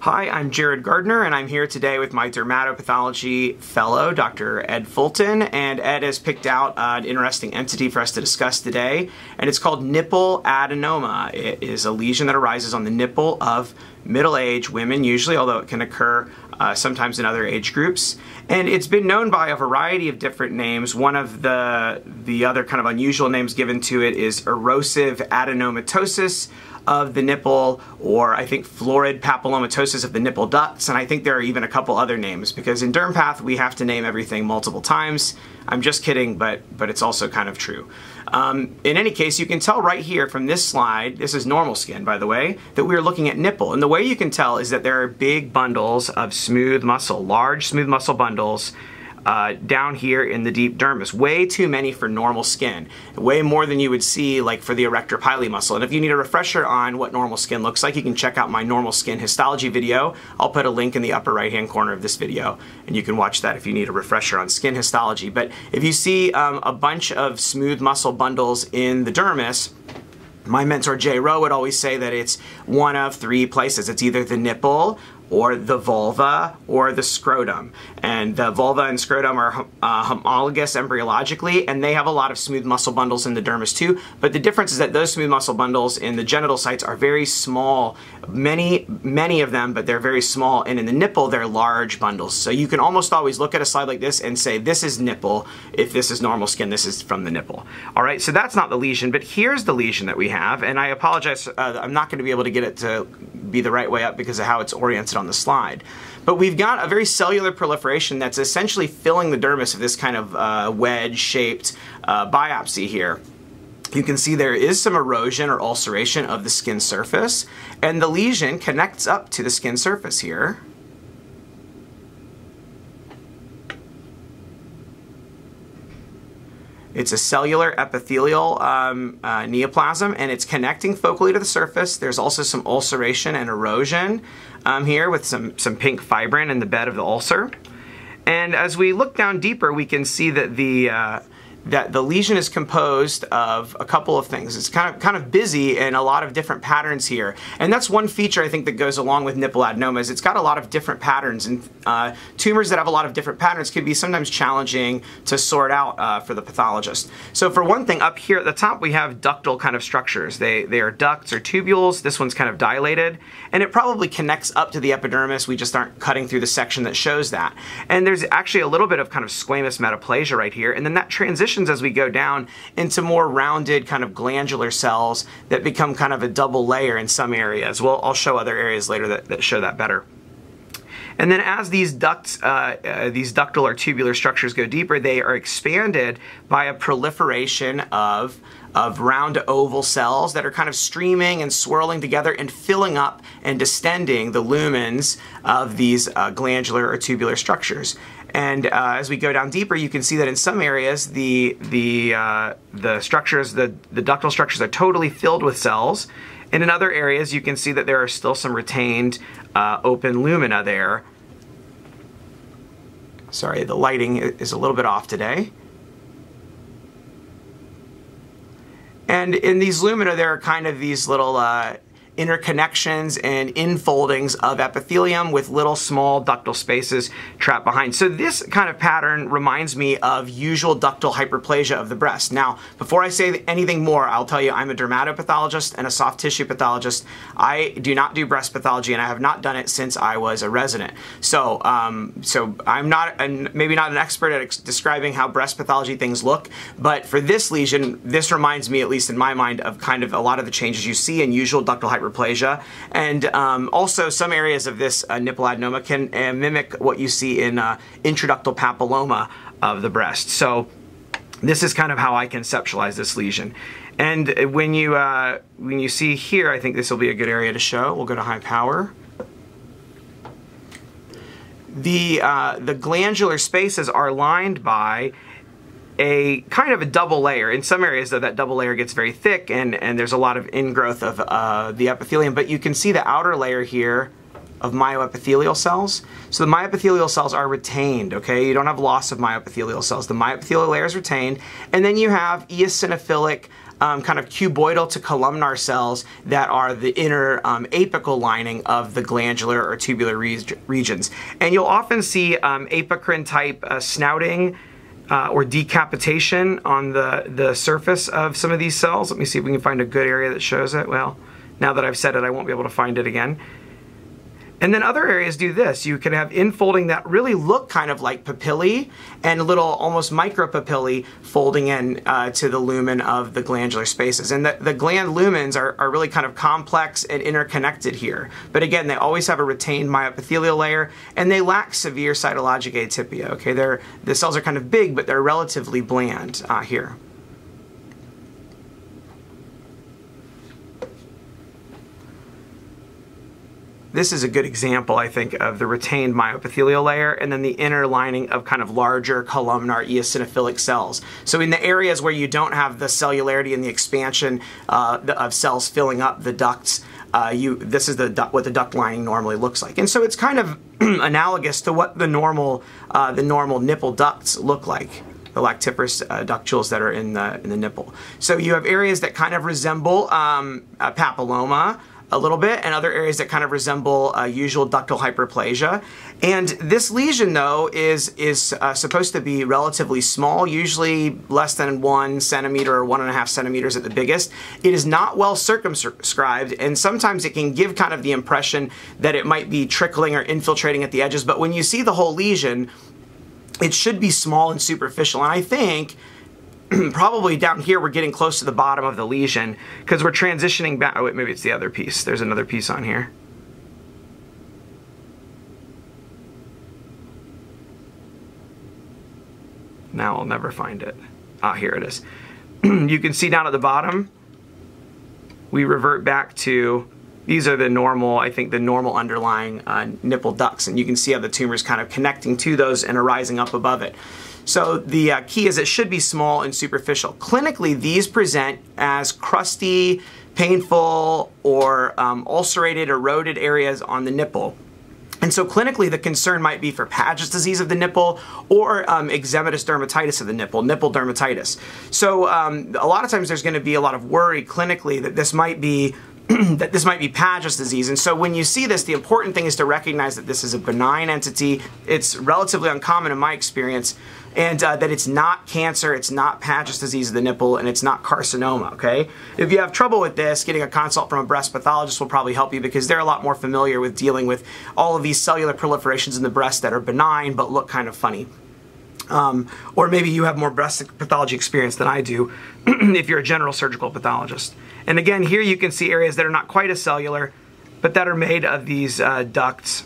Hi, I'm Jerad Gardner, and I'm here today with my dermatopathology fellow, Dr. Ed Fulton. And Ed has picked out an interesting entity for us to discuss today, and it's called nipple adenoma. It is a lesion that arises on the nipple of middle-aged women, usually, although it can occur uh, sometimes in other age groups. And it's been known by a variety of different names. One of the, the other kind of unusual names given to it is erosive adenomatosis of the nipple, or I think florid papillomatosis of the nipple ducts, and I think there are even a couple other names, because in DermPath we have to name everything multiple times. I'm just kidding, but, but it's also kind of true. Um, in any case, you can tell right here from this slide, this is normal skin by the way, that we're looking at nipple. And the way you can tell is that there are big bundles of smooth muscle, large smooth muscle bundles uh, down here in the deep dermis. Way too many for normal skin. Way more than you would see like for the erector pili muscle. And if you need a refresher on what normal skin looks like, you can check out my normal skin histology video. I'll put a link in the upper right hand corner of this video and you can watch that if you need a refresher on skin histology. But if you see um, a bunch of smooth muscle bundles in the dermis, my mentor Jay Rowe would always say that it's one of three places. It's either the nipple, or the vulva or the scrotum. And the vulva and scrotum are uh, homologous embryologically and they have a lot of smooth muscle bundles in the dermis too. But the difference is that those smooth muscle bundles in the genital sites are very small. Many, many of them, but they're very small. And in the nipple, they're large bundles. So you can almost always look at a slide like this and say, this is nipple. If this is normal skin, this is from the nipple. All right, so that's not the lesion, but here's the lesion that we have. And I apologize, uh, I'm not gonna be able to get it to be the right way up because of how it's oriented on the slide. But we've got a very cellular proliferation that's essentially filling the dermis of this kind of uh, wedge-shaped uh, biopsy here. You can see there is some erosion or ulceration of the skin surface, and the lesion connects up to the skin surface here. It's a cellular epithelial um, uh, neoplasm and it's connecting focally to the surface. There's also some ulceration and erosion um, here with some, some pink fibrin in the bed of the ulcer. And as we look down deeper, we can see that the uh, that the lesion is composed of a couple of things. It's kind of kind of busy and a lot of different patterns here. And that's one feature I think that goes along with nipple adenomas. It's got a lot of different patterns and uh, tumors that have a lot of different patterns can be sometimes challenging to sort out uh, for the pathologist. So for one thing, up here at the top we have ductal kind of structures. They, they are ducts or tubules. This one's kind of dilated and it probably connects up to the epidermis. We just aren't cutting through the section that shows that. And there's actually a little bit of kind of squamous metaplasia right here and then that transition transitions as we go down into more rounded kind of glandular cells that become kind of a double layer in some areas. Well, I'll show other areas later that, that show that better. And then as these ducts, uh, uh, these ductal or tubular structures go deeper, they are expanded by a proliferation of of round oval cells that are kind of streaming and swirling together and filling up and distending the lumens of these uh, glandular or tubular structures. And uh, as we go down deeper, you can see that in some areas the the uh, the structures, the the ductal structures, are totally filled with cells. And in other areas, you can see that there are still some retained uh, open lumina there. Sorry, the lighting is a little bit off today. And in these lumina, there are kind of these little uh, interconnections and infoldings of epithelium with little small ductal spaces trapped behind. So this kind of pattern reminds me of usual ductal hyperplasia of the breast. Now, before I say anything more, I'll tell you I'm a dermatopathologist and a soft tissue pathologist. I do not do breast pathology and I have not done it since I was a resident. So, um, so I'm not, an, maybe not an expert at describing how breast pathology things look, but for this lesion, this reminds me, at least in my mind, of kind of a lot of the changes you see in usual ductal hyperplasia hyperplasia. And um, also some areas of this uh, nipple adenoma can uh, mimic what you see in uh, intraductal papilloma of the breast. So this is kind of how I conceptualize this lesion. And when you, uh, when you see here, I think this will be a good area to show. We'll go to high power. The, uh, the glandular spaces are lined by a kind of a double layer. In some areas, though, that double layer gets very thick and, and there's a lot of ingrowth of uh, the epithelium, but you can see the outer layer here of myoepithelial cells. So the myoepithelial cells are retained, okay? You don't have loss of myoepithelial cells. The myoepithelial layer is retained, and then you have eosinophilic um, kind of cuboidal to columnar cells that are the inner um, apical lining of the glandular or tubular re regions. And you'll often see um, apocrine type uh, snouting uh, or decapitation on the, the surface of some of these cells. Let me see if we can find a good area that shows it. Well, now that I've said it, I won't be able to find it again. And then other areas do this. You can have infolding that really look kind of like papillae and little almost micropapillae folding in uh, to the lumen of the glandular spaces. And the, the gland lumens are, are really kind of complex and interconnected here. But again, they always have a retained myoepithelial layer and they lack severe cytologic atypia. Okay, they're, the cells are kind of big, but they're relatively bland uh, here. This is a good example, I think, of the retained myoepithelial layer and then the inner lining of kind of larger columnar eosinophilic cells. So in the areas where you don't have the cellularity and the expansion uh, of cells filling up the ducts, uh, you this is the what the duct lining normally looks like. And so it's kind of analogous to what the normal uh, the normal nipple ducts look like the lactiferous uh, ductules that are in the in the nipple. So you have areas that kind of resemble um, papilloma, a little bit and other areas that kind of resemble uh, usual ductal hyperplasia. And this lesion though is, is uh, supposed to be relatively small, usually less than one centimeter or one and a half centimeters at the biggest. It is not well circumscribed and sometimes it can give kind of the impression that it might be trickling or infiltrating at the edges. But when you see the whole lesion, it should be small and superficial. And I think probably down here we're getting close to the bottom of the lesion because we're transitioning back. Oh, wait, maybe it's the other piece. There's another piece on here. Now I'll never find it. Ah, here it is. you can see down at the bottom, we revert back to, these are the normal, I think the normal underlying uh, nipple ducts, and you can see how the tumor is kind of connecting to those and arising up above it. So the uh, key is it should be small and superficial. Clinically, these present as crusty, painful, or um, ulcerated, eroded areas on the nipple. And so clinically, the concern might be for Paget's disease of the nipple or um, eczematous dermatitis of the nipple, nipple dermatitis. So um, a lot of times there's going to be a lot of worry clinically that this might be that this might be Paget's disease. And so when you see this, the important thing is to recognize that this is a benign entity. It's relatively uncommon in my experience and uh, that it's not cancer, it's not Paget's disease of the nipple, and it's not carcinoma, okay? If you have trouble with this, getting a consult from a breast pathologist will probably help you because they're a lot more familiar with dealing with all of these cellular proliferations in the breast that are benign but look kind of funny. Um, or maybe you have more breast pathology experience than I do if you're a general surgical pathologist. And again, here you can see areas that are not quite as cellular, but that are made of these uh, ducts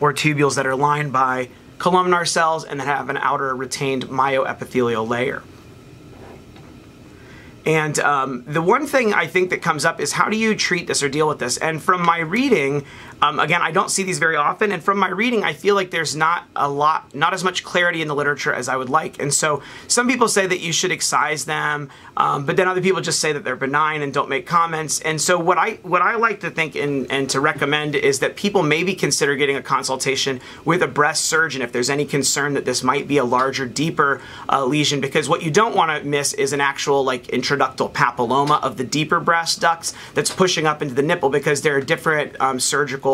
or tubules that are lined by columnar cells and that have an outer retained myoepithelial layer. And um, the one thing I think that comes up is how do you treat this or deal with this? And from my reading, um, again, I don't see these very often, and from my reading, I feel like there's not a lot, not as much clarity in the literature as I would like. And so some people say that you should excise them, um, but then other people just say that they're benign and don't make comments. And so what I what I like to think and, and to recommend is that people maybe consider getting a consultation with a breast surgeon if there's any concern that this might be a larger, deeper uh, lesion, because what you don't want to miss is an actual like intraductal papilloma of the deeper breast ducts that's pushing up into the nipple because there are different um, surgical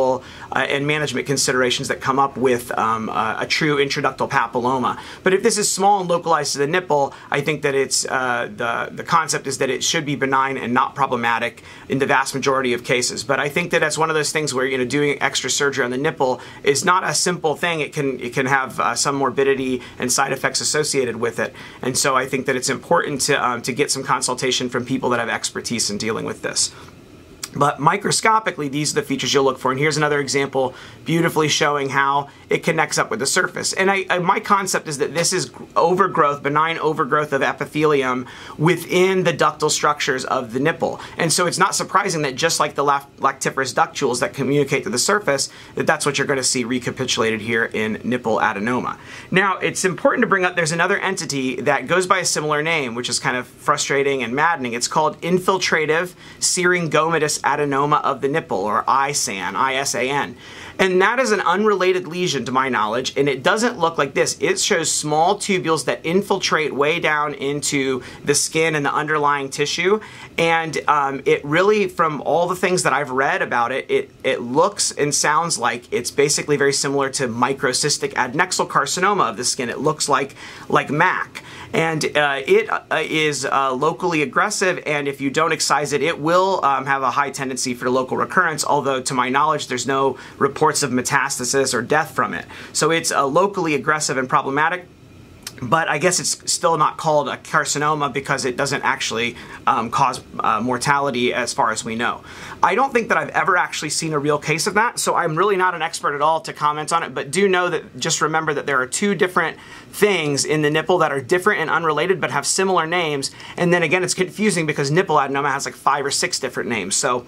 uh, and management considerations that come up with um, uh, a true intraductal papilloma. But if this is small and localized to the nipple, I think that it's uh, the the concept is that it should be benign and not problematic in the vast majority of cases. But I think that that's one of those things where you know doing extra surgery on the nipple is not a simple thing. It can it can have uh, some morbidity and side effects associated with it. And so I think that it's important to um, to get some consultation from people that have expertise in dealing with this. But microscopically, these are the features you'll look for. And here's another example beautifully showing how it connects up with the surface. And I, I, my concept is that this is overgrowth, benign overgrowth of epithelium within the ductal structures of the nipple. And so it's not surprising that just like the lactiferous ductules that communicate to the surface, that that's what you're going to see recapitulated here in nipple adenoma. Now, it's important to bring up there's another entity that goes by a similar name, which is kind of frustrating and maddening. It's called infiltrative syringomatous adenoma of the nipple, or ISAN, I-S-A-N. And that is an unrelated lesion to my knowledge, and it doesn't look like this. It shows small tubules that infiltrate way down into the skin and the underlying tissue. And um, it really, from all the things that I've read about it, it, it looks and sounds like it's basically very similar to microcystic adnexal carcinoma of the skin. It looks like, like MAC and uh, it uh, is uh, locally aggressive and if you don't excise it it will um, have a high tendency for local recurrence although to my knowledge there's no of metastasis or death from it so it's uh, locally aggressive and problematic but I guess it's still not called a carcinoma because it doesn't actually um, cause uh, mortality as far as we know. I don't think that I've ever actually seen a real case of that, so I'm really not an expert at all to comment on it, but do know that just remember that there are two different things in the nipple that are different and unrelated but have similar names, and then again it's confusing because nipple adenoma has like five or six different names. So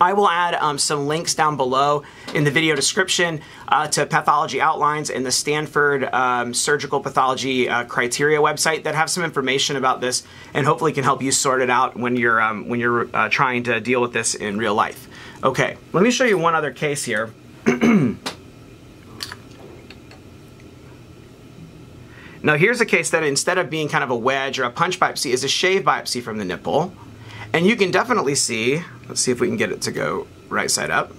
I will add um, some links down below in the video description uh, to pathology outlines and the Stanford um, surgical pathology uh, criteria website that have some information about this and hopefully can help you sort it out when you're um, when you're uh, trying to deal with this in real life. Okay, let me show you one other case here. now here's a case that instead of being kind of a wedge or a punch biopsy is a shave biopsy from the nipple. And you can definitely see, let's see if we can get it to go right side up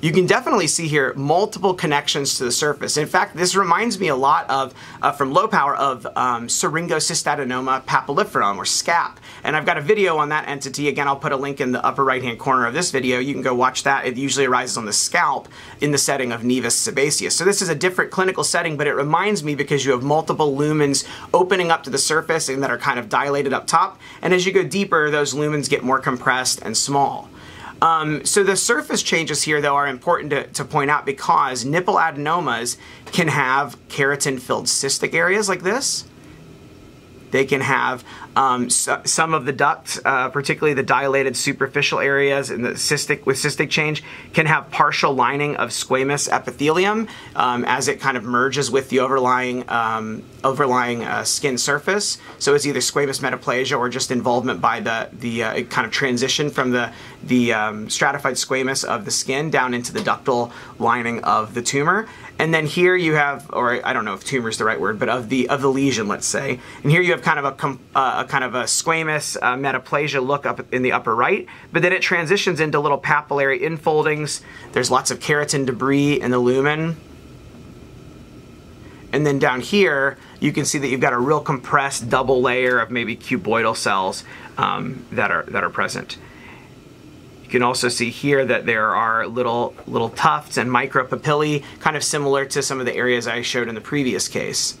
you can definitely see here multiple connections to the surface. In fact, this reminds me a lot of, uh, from low power, of um, papilliferum, or SCAP. And I've got a video on that entity. Again, I'll put a link in the upper right-hand corner of this video. You can go watch that. It usually arises on the scalp in the setting of nevus sebaceous. So this is a different clinical setting, but it reminds me because you have multiple lumens opening up to the surface and that are kind of dilated up top. And as you go deeper, those lumens get more compressed and small. Um, so the surface changes here, though, are important to, to point out because nipple adenomas can have keratin-filled cystic areas like this. They can have um, so, some of the ducts, uh, particularly the dilated superficial areas and the cystic with cystic change, can have partial lining of squamous epithelium um, as it kind of merges with the overlying um, overlying uh, skin surface. So it's either squamous metaplasia or just involvement by the the uh, kind of transition from the the um, stratified squamous of the skin down into the ductal lining of the tumor. And then here you have, or I don't know if tumor is the right word, but of the of the lesion, let's say. And here you have kind of a, uh, a kind of a squamous uh, metaplasia look up in the upper right, but then it transitions into little papillary infoldings. There's lots of keratin debris in the lumen. And then down here, you can see that you've got a real compressed double layer of maybe cuboidal cells um, that are that are present. You can also see here that there are little, little tufts and micropapillae, kind of similar to some of the areas I showed in the previous case.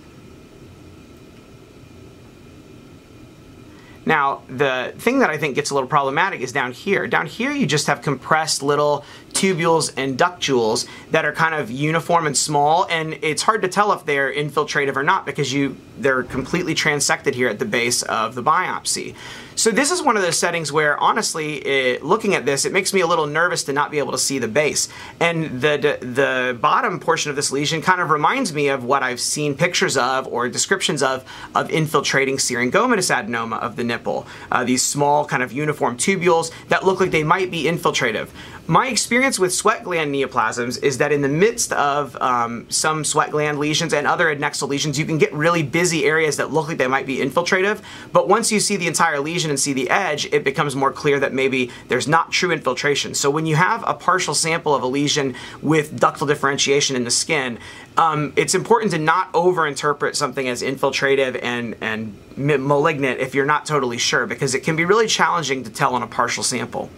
Now, the thing that I think gets a little problematic is down here. Down here, you just have compressed little tubules and ductules that are kind of uniform and small, and it's hard to tell if they're infiltrative or not because you they're completely transected here at the base of the biopsy. So this is one of those settings where, honestly, it, looking at this, it makes me a little nervous to not be able to see the base. And the, the bottom portion of this lesion kind of reminds me of what I've seen pictures of or descriptions of of infiltrating syringomatous adenoma of the nipple. Uh, these small kind of uniform tubules that look like they might be infiltrative. My experience with sweat gland neoplasms is that in the midst of um, some sweat gland lesions and other adnexal lesions, you can get really busy areas that look like they might be infiltrative. But once you see the entire lesion and see the edge, it becomes more clear that maybe there's not true infiltration. So when you have a partial sample of a lesion with ductal differentiation in the skin, um, it's important to not overinterpret something as infiltrative and, and malignant if you're not totally sure, because it can be really challenging to tell on a partial sample.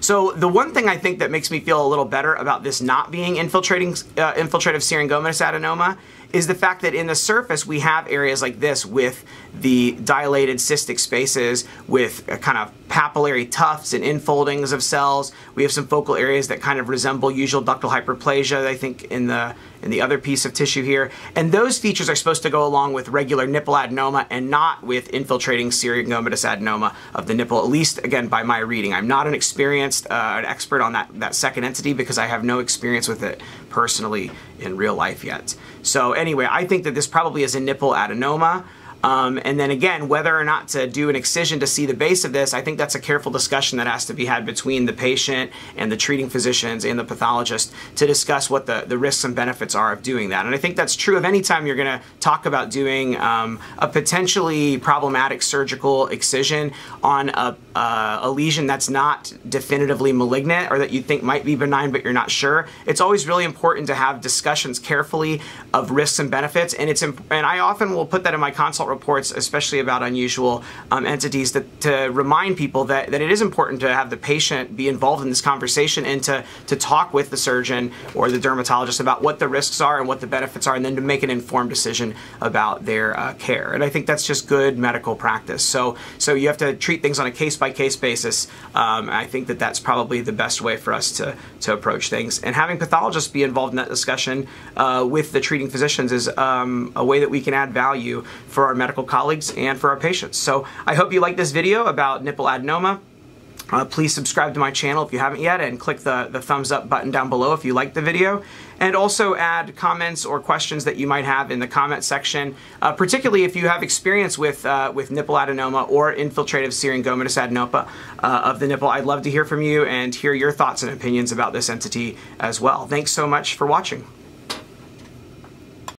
So the one thing I think that makes me feel a little better about this not being infiltrating uh, infiltrative syringomatous adenoma is the fact that in the surface we have areas like this with the dilated cystic spaces with kind of papillary tufts and infoldings of cells. We have some focal areas that kind of resemble usual ductal hyperplasia, I think, in the in the other piece of tissue here. And those features are supposed to go along with regular nipple adenoma and not with infiltrating syringomatous adenoma of the nipple, at least, again, by my reading. I'm not an experienced, uh, an expert on that, that second entity because I have no experience with it personally in real life yet. So anyway, I think that this probably is a nipple adenoma. Um, and then again, whether or not to do an excision to see the base of this, I think that's a careful discussion that has to be had between the patient and the treating physicians and the pathologist to discuss what the, the risks and benefits are of doing that. And I think that's true of any time you're going to talk about doing um, a potentially problematic surgical excision on a, uh, a lesion that's not definitively malignant or that you think might be benign but you're not sure. It's always really important to have discussions carefully of risks and benefits. And it's and I often will put that in my consult reports, especially about unusual um, entities, that, to remind people that, that it is important to have the patient be involved in this conversation and to, to talk with the surgeon or the dermatologist about what the risks are and what the benefits are, and then to make an informed decision about their uh, care. And I think that's just good medical practice. So, so you have to treat things on a case by case basis. Um, I think that that's probably the best way for us to, to approach things. And having pathologists be involved in that discussion uh, with the treating physicians is um, a way that we can add value for our medical colleagues and for our patients. So I hope you like this video about nipple adenoma. Uh, please subscribe to my channel if you haven't yet and click the, the thumbs up button down below if you like the video. And also add comments or questions that you might have in the comment section, uh, particularly if you have experience with, uh, with nipple adenoma or infiltrative syringomatous adenoma uh, of the nipple. I'd love to hear from you and hear your thoughts and opinions about this entity as well. Thanks so much for watching.